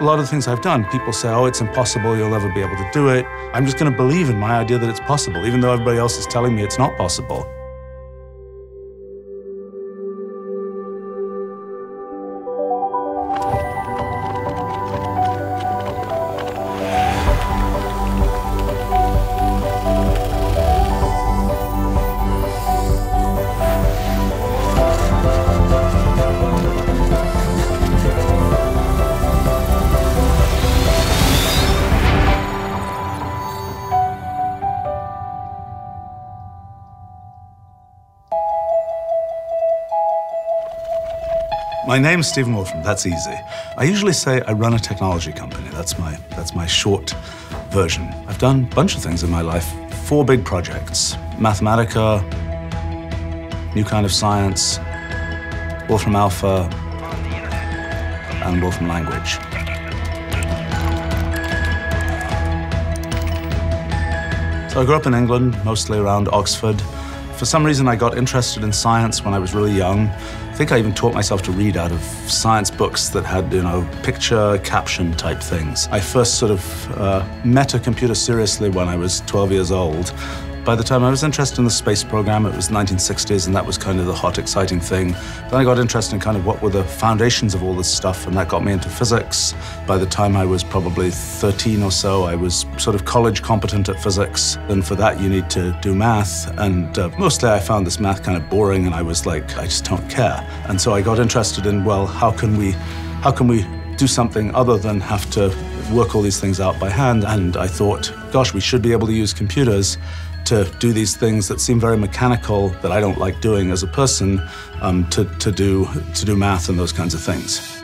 a lot of the things I've done, people say, oh, it's impossible, you'll never be able to do it. I'm just going to believe in my idea that it's possible, even though everybody else is telling me it's not possible. My name's Stephen Wolfram. That's easy. I usually say I run a technology company. That's my that's my short version. I've done a bunch of things in my life. Four big projects: Mathematica, New Kind of Science, Wolfram Alpha, and Wolfram Language. So I grew up in England, mostly around Oxford. For some reason, I got interested in science when I was really young. I think I even taught myself to read out of science books that had, you know, picture caption type things. I first sort of uh, met a computer seriously when I was 12 years old. By the time I was interested in the space program, it was 1960s, and that was kind of the hot, exciting thing. Then I got interested in kind of what were the foundations of all this stuff, and that got me into physics. By the time I was probably 13 or so, I was sort of college competent at physics. And for that, you need to do math. And uh, mostly I found this math kind of boring, and I was like, I just don't care. And so I got interested in, well, how can we, how can we do something other than have to work all these things out by hand? And I thought, gosh, we should be able to use computers to do these things that seem very mechanical that I don't like doing as a person um, to, to, do, to do math and those kinds of things.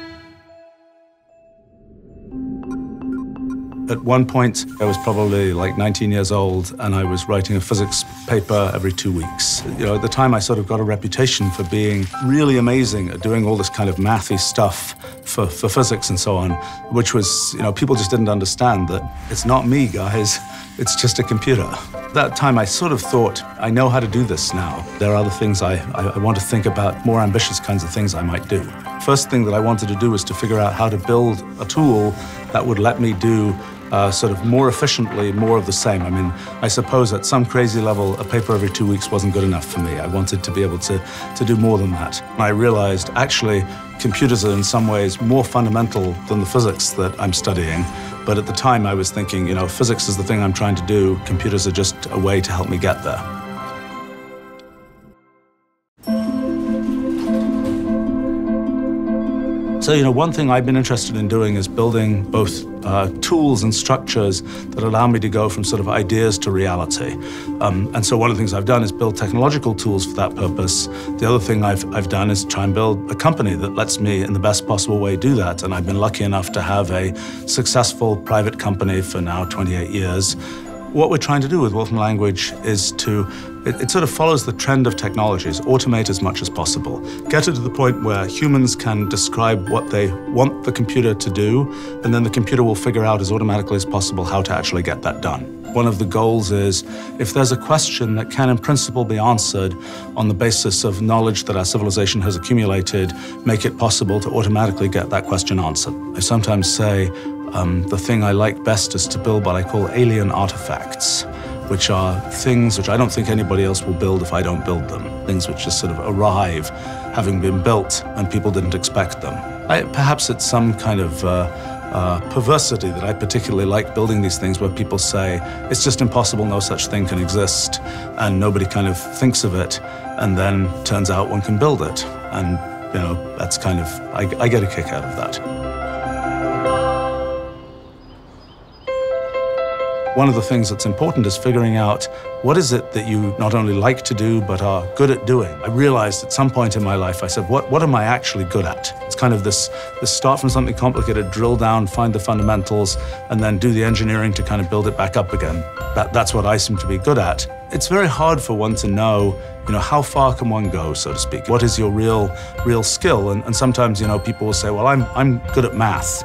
At one point, I was probably like 19 years old, and I was writing a physics paper every two weeks. You know, at the time, I sort of got a reputation for being really amazing at doing all this kind of mathy stuff for, for physics and so on, which was, you know, people just didn't understand that it's not me, guys. It's just a computer. That time, I sort of thought, I know how to do this now. There are other things I, I, I want to think about, more ambitious kinds of things I might do. First thing that I wanted to do was to figure out how to build a tool that would let me do uh, sort of more efficiently, more of the same. I mean, I suppose at some crazy level, a paper every two weeks wasn't good enough for me. I wanted to be able to, to do more than that. And I realized actually computers are in some ways more fundamental than the physics that I'm studying. But at the time, I was thinking, you know, physics is the thing I'm trying to do, computers are just a way to help me get there. So, you know, one thing I've been interested in doing is building both uh, tools and structures that allow me to go from sort of ideas to reality. Um, and so one of the things I've done is build technological tools for that purpose. The other thing I've, I've done is try and build a company that lets me, in the best possible way, do that. And I've been lucky enough to have a successful private company for now 28 years. What we're trying to do with Wolfram Language is to, it, it, sort of follows the trend of technologies, automate as much as possible. Get it to the point where humans can describe what they want the computer to do, and then the computer will figure out as automatically as possible how to actually get that done. One of the goals is if there's a question that can, in principle, be answered on the basis of knowledge that our civilization has accumulated, make it possible to automatically get that question answered. I sometimes say, um, the thing I like best is to build what I call alien artifacts, which are things which I don't think anybody else will build if I don't build them. Things which just sort of arrive having been built and people didn't expect them. I, perhaps it's some kind of uh, uh, perversity that I particularly like building these things where people say, it's just impossible, no such thing can exist, and nobody kind of thinks of it, and then turns out one can build it. And, you know, that's kind of, I, I get a kick out of that. One of the things that's important is figuring out what is it that you not only like to do, but are good at doing. I realized at some point in my life, I said, what, what am I actually good at? It's kind of this, this start from something complicated, drill down, find the fundamentals, and then do the engineering to kind of build it back up again. That, that's what I seem to be good at. It's very hard for one to know, you know, how far can one go, so to speak? What is your real, real skill? And, and sometimes, you know, people will say, well, I'm, I'm good at math.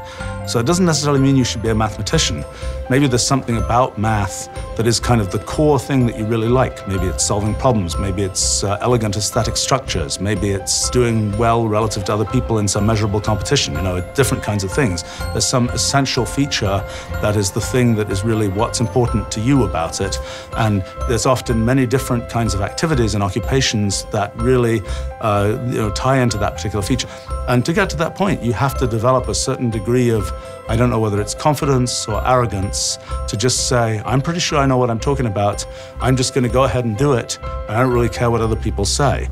So it doesn't necessarily mean you should be a mathematician. Maybe there's something about math that is kind of the core thing that you really like. Maybe it's solving problems. Maybe it's uh, elegant aesthetic structures. Maybe it's doing well relative to other people in some measurable competition, you know, different kinds of things. There's some essential feature that is the thing that is really what's important to you about it. And there's often many different kinds of activities and occupations that really uh, you know, tie into that particular feature. And to get to that point, you have to develop a certain degree of, I don't know whether it's confidence or arrogance, to just say, I'm pretty sure I know what I'm talking about. I'm just going to go ahead and do it. I don't really care what other people say.